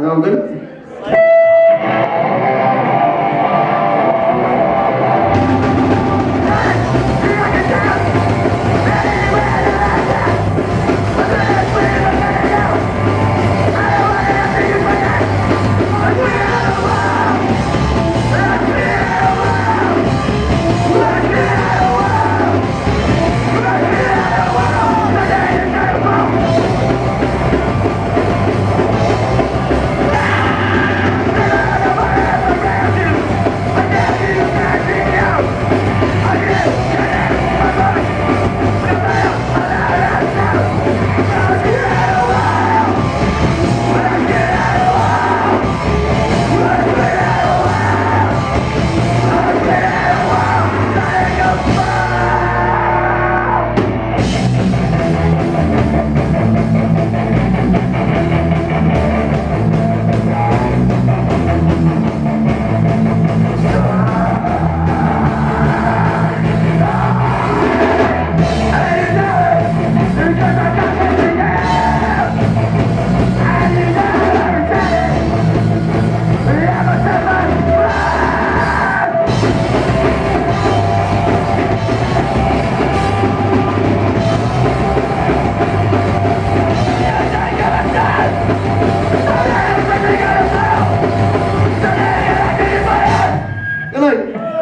அதாவது Lord.